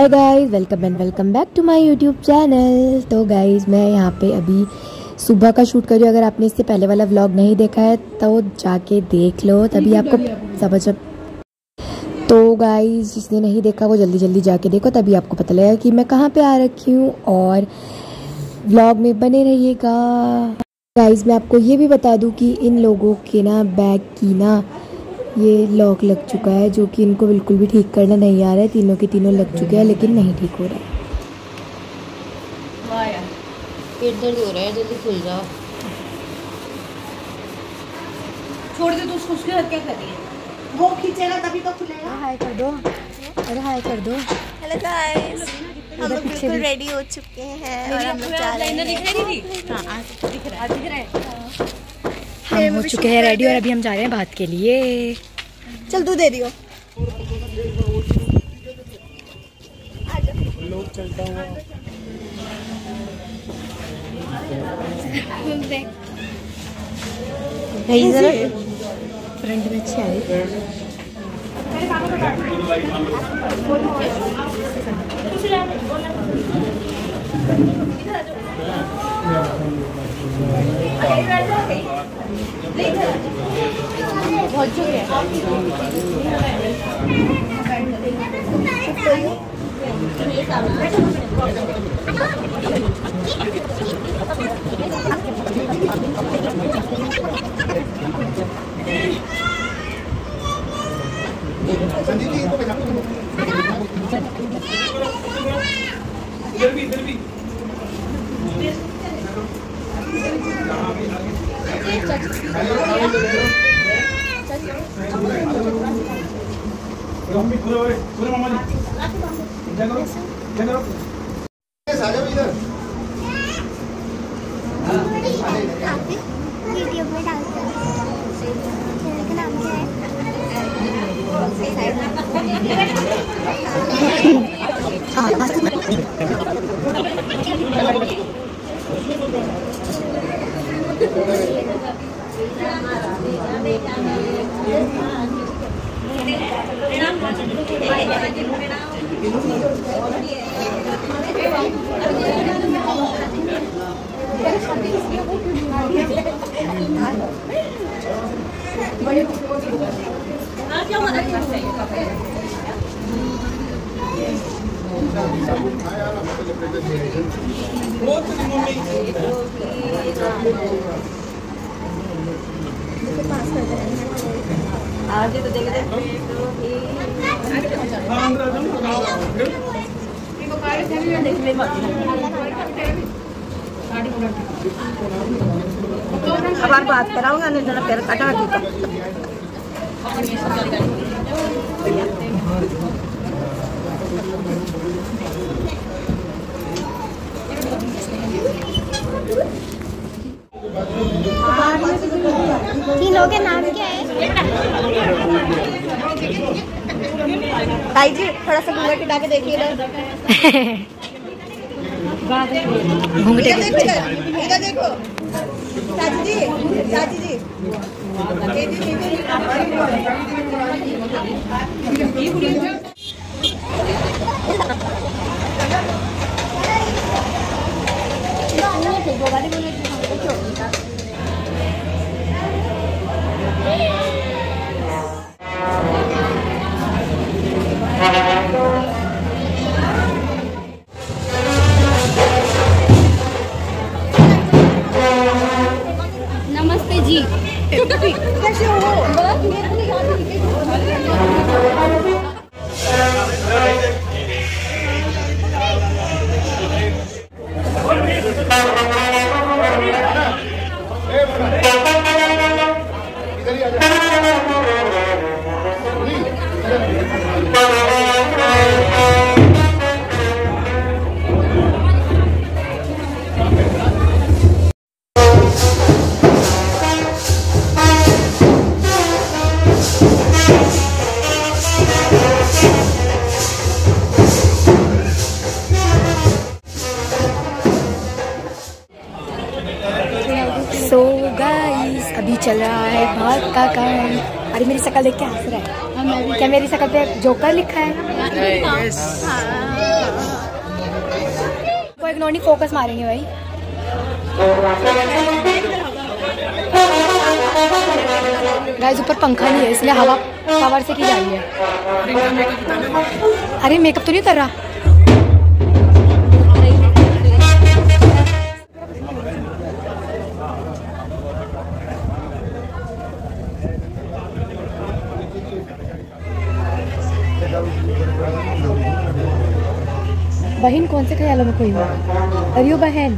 Hi guys welcome and welcome back to my YouTube channel तो guys मैं यहाँ पे अभी सुबह का शूट कर रही हूँ। अगर आपने इससे पहले वाला व्लॉग नहीं देखा है तो जाके देख लो, तभी आपको समझ तो गाइस जिसने नहीं देखा, वो जल्दी जल्दी जाके देखो, तभी आपको पता लगेगा कि मैं कहाँ पे आ रखी हूँ और व्लॉग में बने रहिएगा। गाइस मैं आपको ये भी बता दूँ कि इन लोगों के ना बैग की ना ये लॉक लग चुका है जो कि इनको बिल्कुल भी ठीक करना नहीं आ रहा है। तीनों के तीनों लग चुके हैं लेकिन नहीं ठीक हो रहा है। पेट दर्द हो रहा है जल्दी खुल जाओ। छोड़ दे तो उसको उसके साथ क्या कर वो खींचेगा तभी तो खुलेगा। हाय कर दो। अरे हाय कर दो। हेलो गाइस हम लोग बिल्कुल रेडी हो चुके हैं और हम लोग जा रहे हैं। हम हो चुके हैं रेडी और अभी हम जा रहे हैं बात के लिए। चल तू दे दियो। फ्रंट में अच्छी आ रही वीडियो में डालते चैनल का नाम क्या है बात कराऊँगा, नहीं तो फिर कटा दी तीनों के नाम क्या है? जी, थोड़ा सा हटा के देखिए घूंघटे देखो देखो। चाची जी चाची जी, जी। कैसे हो इधर ही आ सो का का अरे, मेरी शक्ल देख के हंस रहा है। क्या मेरी शक्ल पे जोकर लिखा है? कोई इग्नोर नहीं, फोकस मारेंगे भाई। गाइस ऊपर पंखा नहीं है, इसलिए हवा पावर से की जा रही है। अरे मेकअप तो नहीं कर रहा। बहन कौन से ख्यालों में खोई हो? अरे बहन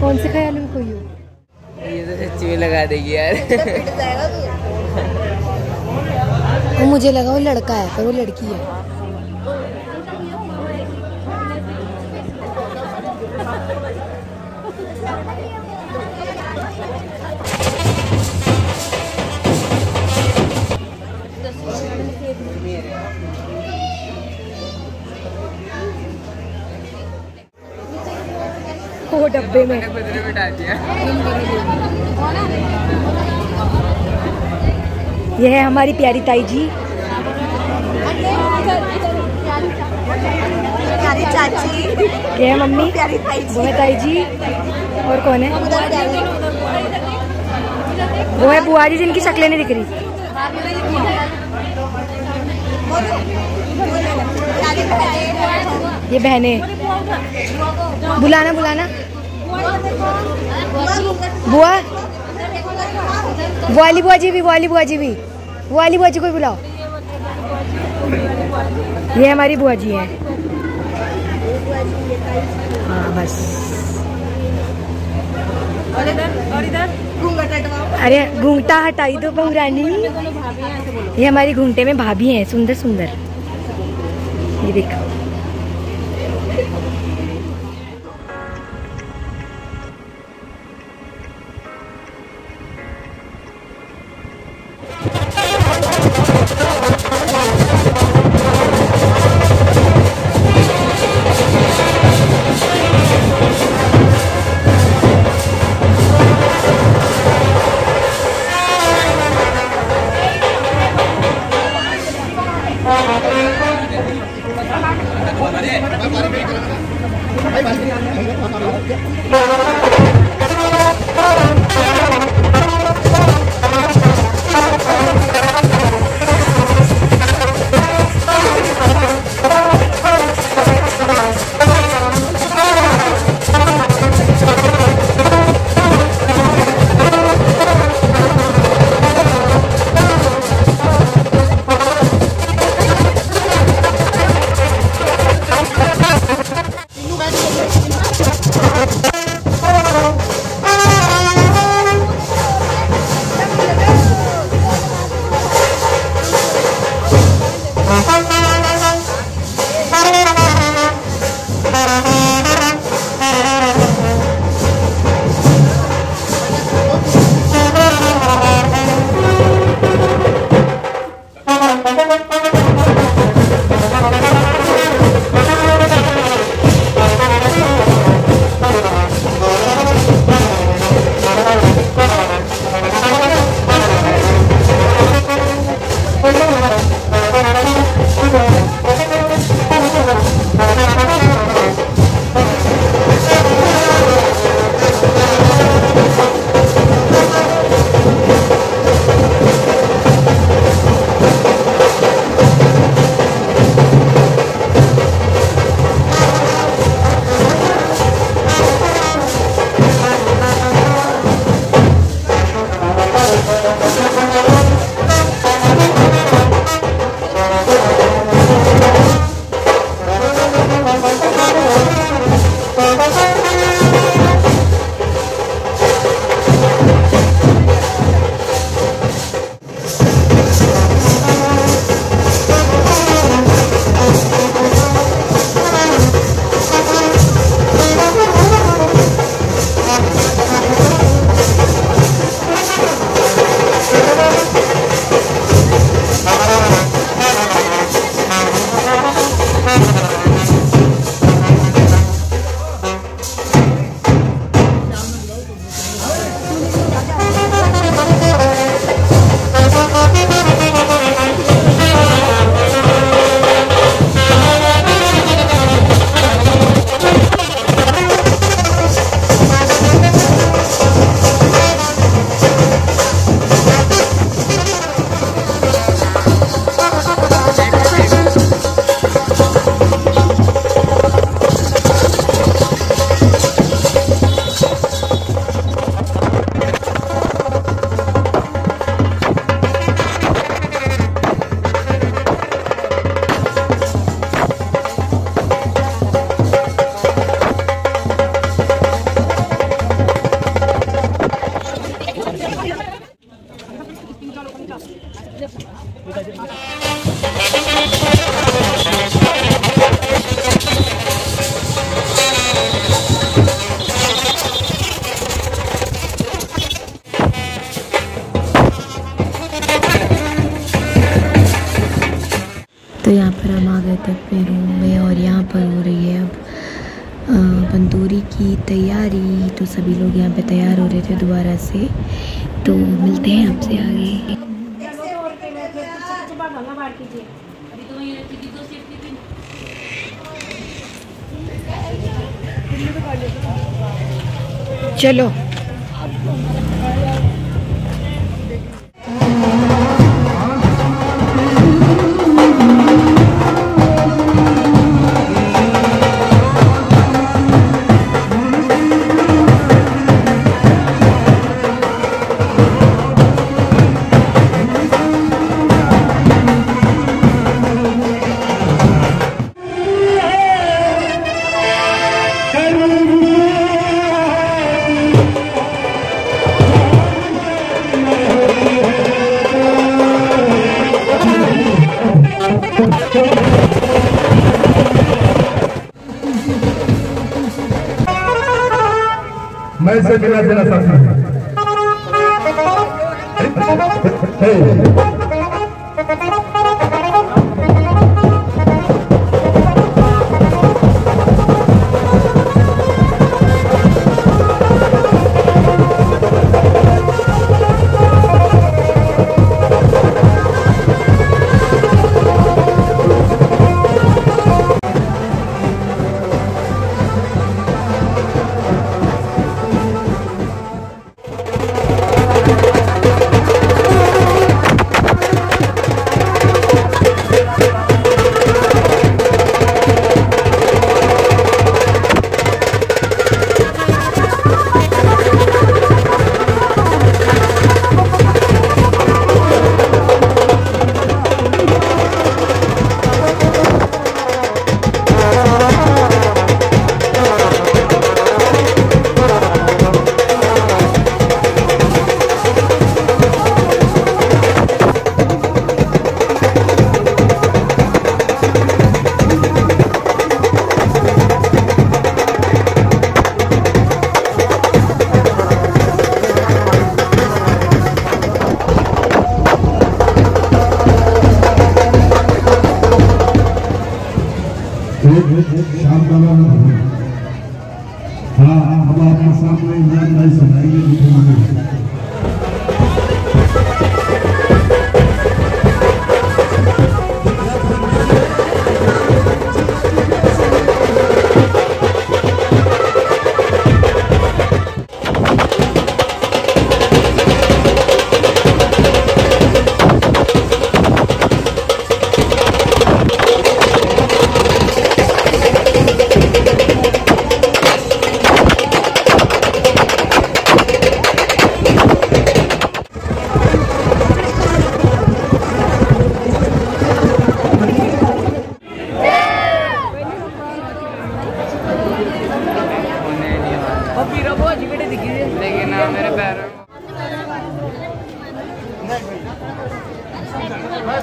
कौन से ख्यालों में खोई हो? ये तो सच्ची में लगा देगी यार। मुझे लगा वो लड़का है पर वो लड़की है। वो डब्बे में। कुदरे बिठा दिया। ये है हमारी प्यारी ताई जी। प्यारी चाची। ये है मम्मी प्यारी ताई वो है ताई जी। और कौन है? वो है बुआ जी जिनकी शक्लें नहीं दिख रही। ये बहनें। बुलाना बुलाना। बुआ? वाली बुआ जी भी, वाली बुआ जी भी। वाली बुआ जी को बुलाओ। ये हमारी बुआ जी है। हाँ बस। अरे, घूंघटा हटाई दो बहू रानी ये हमारी घूंघटे में भाभी हैं, सुंदर सुंदर। Erika. ये देखो तक मैं रूम में और यहाँ पर हो रही है अब बंदूरी की तैयारी। तो सभी लोग यहाँ पे तैयार हो रहे थे दोबारा से। तो मिलते हैं आपसे आगे। चलो। Parece que.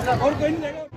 और कोई नहीं जाएगा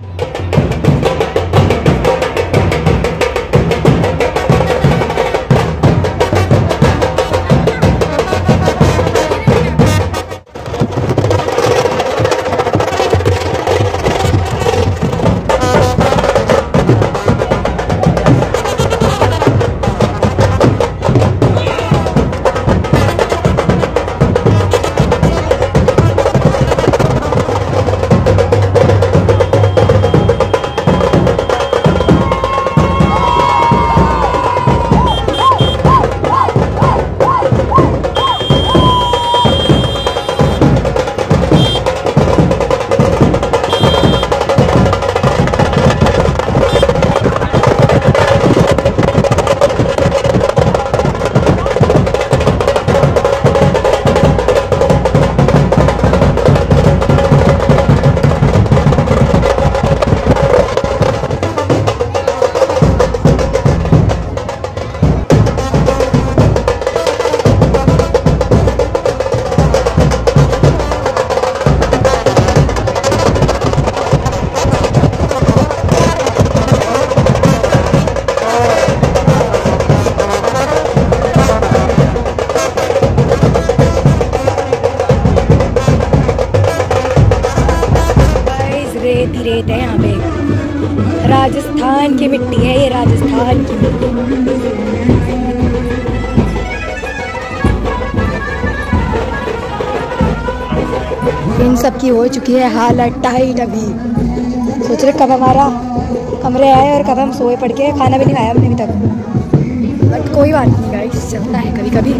होती रेत रेट है यहाँ पे। राजस्थान की मिट्टी है ये, राजस्थान की मिट्टी। इन सब की हो चुकी है हालत टाइट अभी। सोच रहे कब हमारा कमरे आए और कब हम सोए पड़ के, खाना भी नहीं खाया हमने अभी तक। बट कोई बात नहीं गाइस चलता है कभी कभी